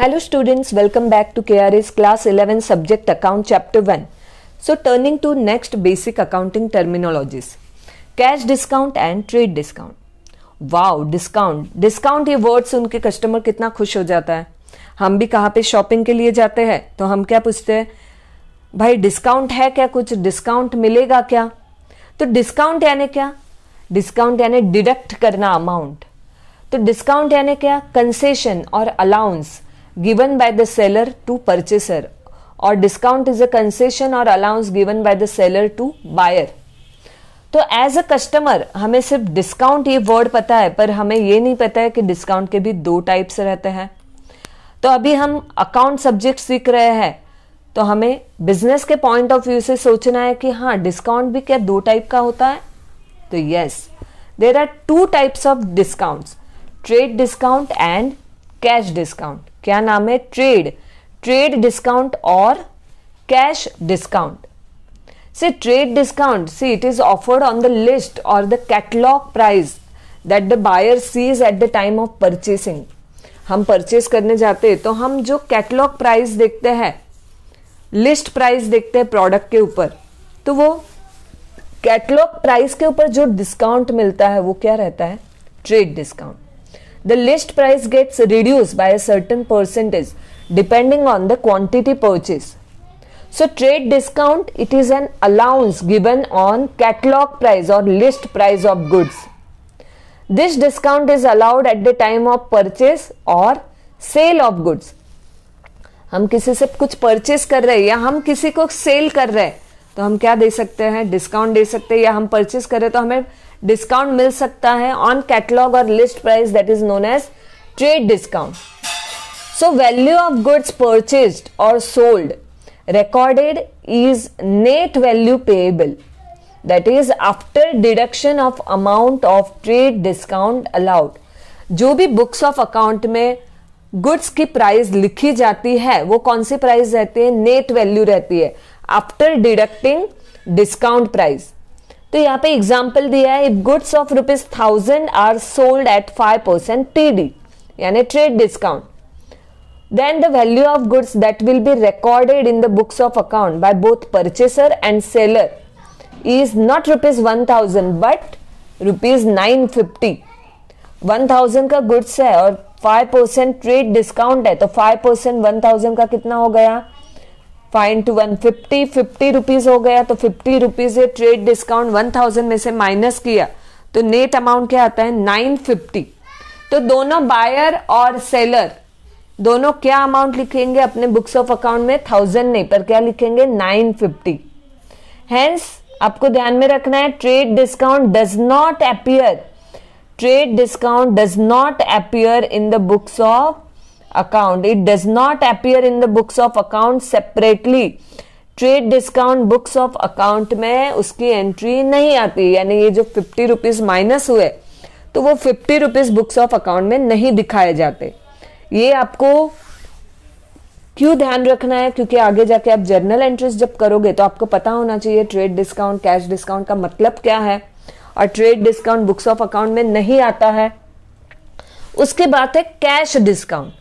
Hello students, welcome back to KRA's class 11 subject account chapter 1. So turning to next basic accounting terminologies. Cash discount and trade discount. Wow discount discount ये word सुन के customer कितना खुश हो जाता है। हम भी कहाँ पे शॉपिंग के लिए जाते हैं? तो हम क्या पूछते हैं? भाई डिस्काउंट है क्या कुछ? डिस्काउंट मिलेगा क्या? तो डिस्काउंट यानी क्या? डिस्काउंट यानी डिडक्ट करना अमाउंट तो डिस्काउंट यानी क्या? कंसेशन और allowance given by the seller to purchaser, or discount is a concession or allowance given by the seller to buyer. तो एज अ कस्टमर हमें सिर्फ़ डिस्काउंट ये वर्ड पता है, पर हमें ये नहीं पता है कि डिस्काउंट के भी दो टाइप्स रहते हैं। तो अभी हम अकाउंट सब्जेक्ट सीख रहे हैं तो हमें बिज़नेस के पॉइंट ऑफ़ व्यू से सोचना है कि हाँ डिस्काउंट भी क्या दो टाइप का होता है? तो yes there are two types of discounts trade discount and cash discount क्या नाम है? ट्रेड ट्रेड डिस्काउंट और cash discount see trade discount see it is offered on the list और the catalogue price that the buyer sees at the time of purchasing हम purchase करने जाते हैं तो हम जो कैटलॉग प्राइस देखते हैं लिस्ट प्राइस देखते हैं प्रोडक्ट के ऊपर तो वो कैटलॉग प्राइस के ऊपर जो डिस्काउंट मिलता है, वो क्या रहता है? Trade discount the list price gets reduced by a certain percentage depending on the quantity purchased. So trade discount it is an allowance given on catalog price or list price of goods. This discount is allowed at the time of purchase or sale of goods. हम किसी से कुछ purchase कर रहे हैं या हम किसी को सेल कर रहे हैं तो हम क्या दे सकते हैं डिस्काउंट दे सकते हैं या हम परचेस कर रहे हैं तो हमें डिस्काउंट मिल सकता है ऑन कैटलॉग और list price that is known as trade discount so value of goods purchased और sold recorded is net value payable. That is, after deduction of amount of trade discount allowed. जो भी books of account में goods की price लिखी जाती है, वो कौन सी प्राइस रहती है? नेट वैल्यू रहती है. आफ्टर डिडक्टिंग डिस्काउंट प्राइस तो यहाँ पे एग्ज़ाम्पल दिया है if goods of rupees thousand are sold at five percent TD यानी trade discount then the value of goods that will be recorded in the books of account by both purchaser and seller is not rupees one thousand but rupees nine fifty one thousand का goods है और five percent trade discount है तो five percent one thousand का कितना हो गया? Fine to one fifty fifty rupees हो गया तो fifty rupees trade discount one thousand में से माइनस किया। तो नेट अमाउंट क्या आता है? नाइन फिफ्टी तो दोनों बायर और सेलर दोनों क्या अमाउंट लिखेंगे? अपने बुक्स ऑफ़ अकाउंट में थाउज़ेंड नहीं, पर क्या लिखेंगे? नाइन फिफ्टी हैंस आपको ध्यान में रखना है trade discount does not appear trade discount does not appear in the books of account. It does not appear in the books of account separately. Trade discount books of account में उसकी entry नहीं आती। यानी ये जो fifty rupees minus हुए तो वो fifty rupees books of account में नहीं दिखाए जाते। ये आपको क्यों ध्यान रखना है? क्योंकि आगे जाके आप जर्नल एंट्रीज जब करोगे तो आपको पता होना चाहिए ट्रेड डिस्काउंट कैश डिस्काउंट का मतलब क्या है। और trade discount books of account में नहीं आता है। उसके बाद है cash discount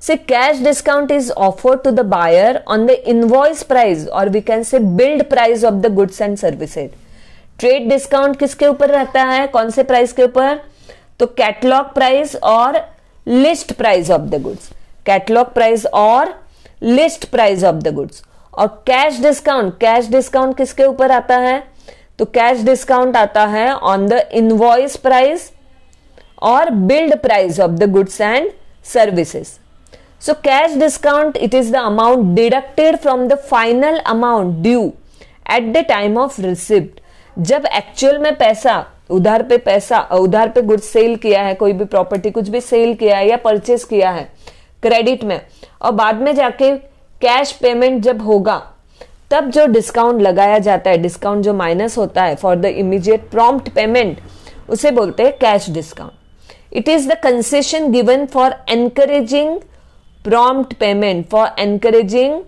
Say cash discount is offered to the buyer on the invoice price, or we can say billed price of the goods and services. Trade discount किसके ऊपर रहता है? कौन से प्राइस के ऊपर? तो कैटलॉग प्राइस और list price of the goods catalogue price और list price of the goods और कैश डिस्काउंट कैश डिस्काउंट किसके ऊपर आता है? तो कैश डिस्काउंट आता है ऑन द इनवॉइस प्राइस और billed price of the goods and services So, cash discount, it is the amount deducted from the final amount due at the time of receipt. जब actual में पैसा, उधार पे पैसा, उधार पे गुड्स सेल किया है, कोई भी प्रॉपर्टी कुछ भी सेल किया है या परचेस किया है क्रेडिट में, और बाद में जाके कैश पेमेंट जब होगा, तब जो डिस्काउंट लगाया जाता है डिस्काउंट जो माइनस होता है for the immediate prompt payment उसे बोलते हैं cash discount it is the concession given for encouraging prompt payment for encouraging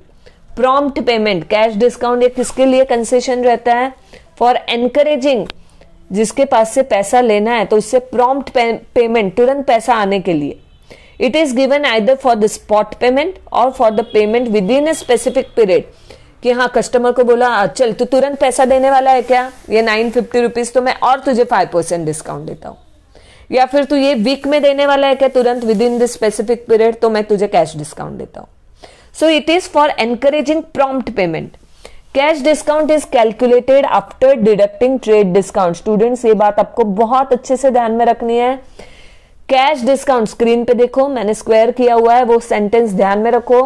prompt payment cash discount ये किसके लिए कंसेशन रहता है? फॉर एनकरेजिंग जिसके पास से पैसा लेना है तो उससे प्रॉम्प्ट पेमेंट तुरंत पैसा आने के लिए। It is given either for the spot payment और for the payment within a specific period कि हाँ कस्टमर को बोला चल, तू तुरंत पैसा देने वाला है क्या? ये नाइन फिफ्टी रुपीज़ तो मैं और तुझे फाइव परसेंट डिस्काउंट देता हूँ। या फिर तू ये वीक में देने वाला है क्या तुरंत within this specific period तो मैं तुझे कैश डिस्काउंट देता हूँ। So it is for encouraging prompt payment cash discount is calculated after deducting trade discount students ये बात आपको बहुत अच्छे से ध्यान में रखनी है। कैश डिस्काउंट स्क्रीन पे देखो, मैंने स्क्वायर किया हुआ है, वो सेंटेंस ध्यान में रखो।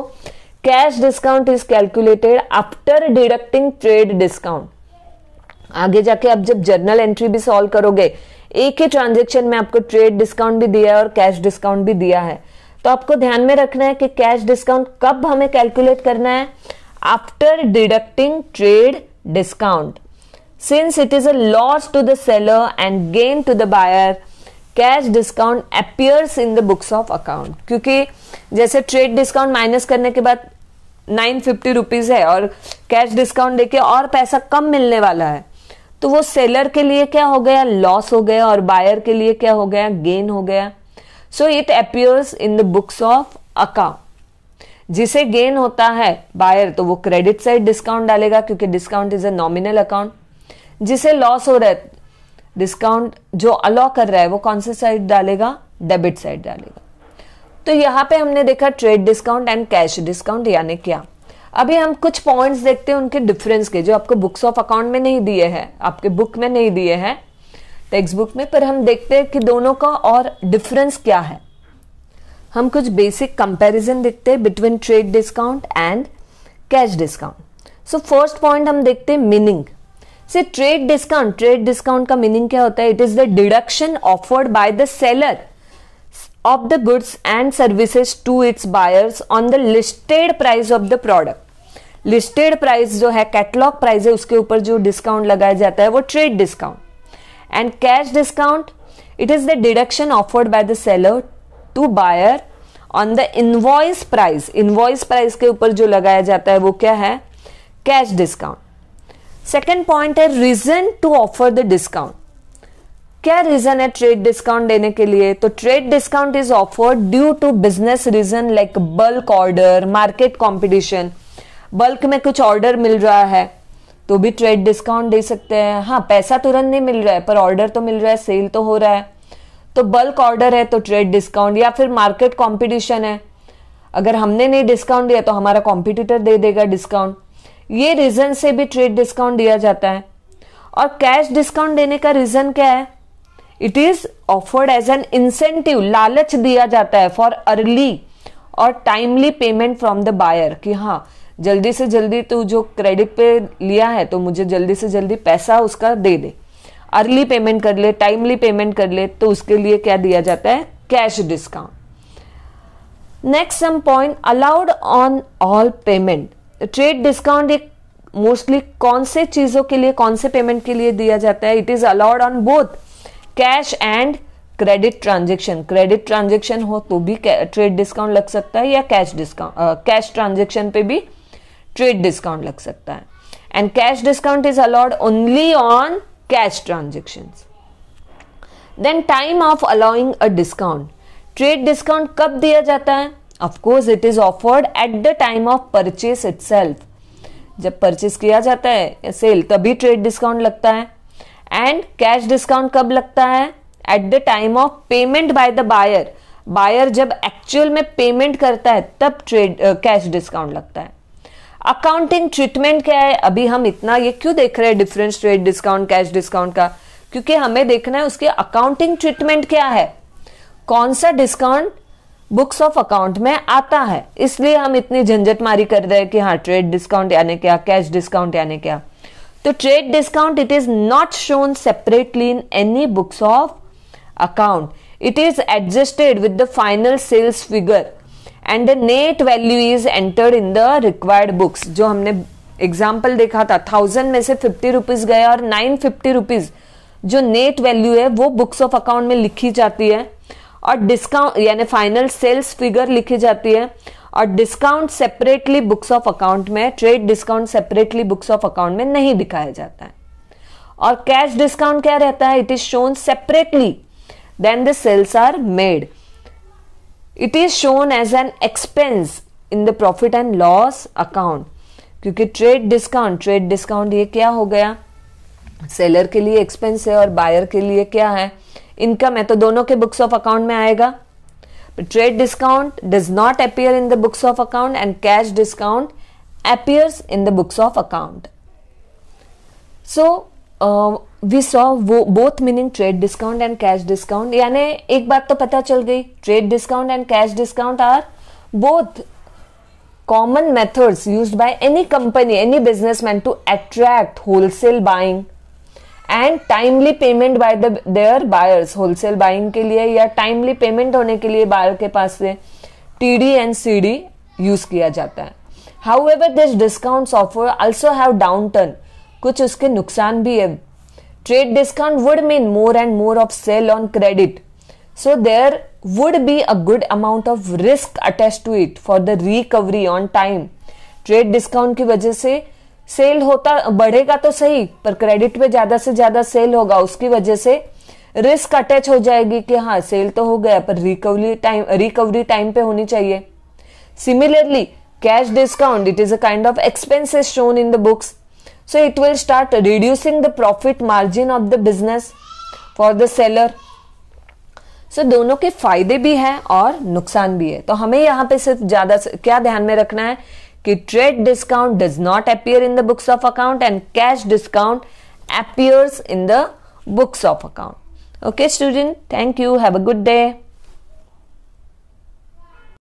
Cash discount is calculated after deducting trade discount आगे जाके आप जब जर्नल एंट्री भी सॉल्व करोगे एक ही ट्रांजेक्शन में आपको ट्रेड डिस्काउंट भी दिया है और कैश डिस्काउंट भी दिया है। तो आपको ध्यान में रखना है कि कैश डिस्काउंट कब हमें कैलकुलेट करना है? After deducting trade discount since it is a loss to the seller and gain to the buyer cash discount appears in the books of account क्योंकि जैसे ट्रेड डिस्काउंट माइनस करने के बाद nine fifty rupees है और cash discount देके और पैसा कम मिलने वाला है। तो वो सेलर के लिए क्या हो गया? लॉस हो गया और बायर के लिए क्या हो गया? गेन हो गया। So it appears in the books of account जिसे गेन होता है बायर तो वो क्रेडिट साइड डिस्काउंट डालेगा क्योंकि discount is a nominal account जिसे लॉस हो रहा है डिस्काउंट जो अलाउ कर रहा है, वो कौन से साइड डालेगा? डेबिट साइड डालेगा। तो यहाँ पे हमने देखा trade discount and cash discount यानी क्या? अभी हम कुछ पॉइंट्स देखते हैं उनके डिफरेंस के, जो आपको बुक्स ऑफ़ अकाउंट में नहीं दिए हैं, आपके बुक में नहीं दिए हैं टेक्स्ट बुक में, पर हम देखते हैं कि दोनों का और डिफरेंस क्या है। हम कुछ बेसिक कंपैरिजन देखते हैं between trade discount and cash discount so first point हम देखते हैं मीनिंग से ट्रेड डिस्काउंट ट्रेड डिस्काउंट का मीनिंग क्या होता है? It is the deduction offered by the seller of the goods and services to its buyers on the listed price of the product listed price जो है catalogue price है, उसके ऊपर जो डिस्काउंट लगाया जाता है, वो trade discount and cash discount it is the deduction offered by the seller to buyer on the invoice price invoice price के ऊपर जो लगाया जाता है, वो क्या है? कैश डिस्काउंट सेकेंड पॉइंट है reason to offer the discount क्या रीजन है ट्रेड डिस्काउंट देने के लिए? तो trade discount is offered due to business reason like bulk order market competition bulk में कुछ ऑर्डर मिल रहा है तो भी ट्रेड डिस्काउंट दे सकते हैं। हाँ पैसा तुरंत नहीं मिल रहा है, पर ऑर्डर तो मिल रहा है सेल तो हो रहा है। तो बल्क ऑर्डर है तो ट्रेड डिस्काउंट या फिर मार्केट कॉम्पिटिशन है। अगर हमने नहीं डिस्काउंट दिया तो हमारा कॉम्पिटिटर दे देगा डिस्काउंट ये रीजन से भी ट्रेड डिस्काउंट दिया जाता है। और कैश डिस्काउंट देने का रीजन क्या है? It is offered as an incentive लालच दिया जाता है फॉर अर्ली और timely payment from the buyer कि हाँ जल्दी से जल्दी तू जो क्रेडिट पे लिया है तो मुझे जल्दी से जल्दी पैसा उसका दे दे। अर्ली पेमेंट कर ले टाइमली पेमेंट कर ले तो उसके लिए क्या दिया जाता है? Cash discount next some point allowed on all payment trade discount एक मोस्टली कौन से चीज़ों के लिए, कौन से पेमेंट के लिए दिया जाता है? It is allowed on both cash and credit transaction credit transaction हो तो भी ट्रेड डिस्काउंट लग सकता है या कैश डिस्काउंट कैश ट्रांजेक्शन पे भी ट्रेड डिस्काउंट लग सकता है। And cash discount is allowed only on cash transaction then time of allowing a discount trade discount कब दिया जाता है? Of course it is offered at the time of purchase it जब परचेस किया जाता है सेल तभी ट्रेड डिस्काउंट लगता है। एंड कैश डिस्काउंट कब लगता है? At the time of payment by the buyer buyer जब एक्चुअल में पेमेंट करता है, तब ट्रेड कैश डिस्काउंट लगता है। अकाउंटिंग ट्रीटमेंट क्या है? अभी हम इतना ये क्यों देख रहे हैं difference trade discount cash discount का? क्योंकि हमें देखना है उसके अकाउंटिंग ट्रीटमेंट क्या है? कौन सा डिस्काउंट बुक्स ऑफ़ अकाउंट में आता है? इसलिए हम इतनी झंझट मारी कर रहे हैं कि हाँ ट्रेड डिस्काउंट यानी क्या? कैश डिस्काउंट यानी क्या? तो trade discount it is not shown separately in any books of account it is adjusted with the final sales figure and the net value is entered in the required books जो हमने example देखा था thousand में से fifty rupees गए और nine fifty rupees जो net value है, वो बुक्स ऑफ़ अकाउंट में लिखी जाती है। और डिस्काउंट यानी फाइनल सेल्स फिगर लिखी जाती है। और discount separately books of account में trade discount separately books of account में नहीं दिखाया जाता है। और कैश डिस्काउंट क्या रहता है? It is shown separately then the sales are made it is shown as an expense in the profit and loss account क्योंकि ट्रेड डिस्काउंट ट्रेड डिस्काउंट ये क्या हो गया सेलर के लिए एक्सपेंस है और बायर के लिए क्या है इनकम है तो दोनों के बुक्स ऑफ़ अकाउंट में आएगा trade discount does not appear in the books of account and cash discount appears in the books of account. So uh, we saw वो both meaning trade discount and cash discount यानी एक बात तो पता चल गई trade discount and cash discount are both common methods use by any company any businessman to attract wholesale buying and timely payment by the their buyers wholesale buying के लिए या टाइमली पेमेंट होने के लिए बायर के पास से T D and C D use किया जाता है। However this discount offer also have downturn कुछ उसके नुकसान भी है। Trade discount would mean more and more of sale on credit so there would be a good amount of risk attached to it for the recovery on time. Trade discount की वजह से cell होता, बढ़ेगा तो सही, पर credit पे ज़्यादा से ज़्यादा सेल होगा, उसकी वजह से रिस्क अटैच हो जाएगी कि हाँ सेल तो हो गया, पर रिकवरी टाइम रिकवरी टाइम पे होनी चाहिए। Similarly cash discount, it is a kind of expenses shown in the books. So it will start reducing the profit margin of the business for the seller. So so, दोनों के फ़ायदे भी हैं और नुकसान भी है। तो हमें यहाँ पे सिर्फ़ ज़्यादा क्या ध्यान में रखना है कि trade discount does not appear in the books of account and cash discount appears in the books of account okay student thank you have a good day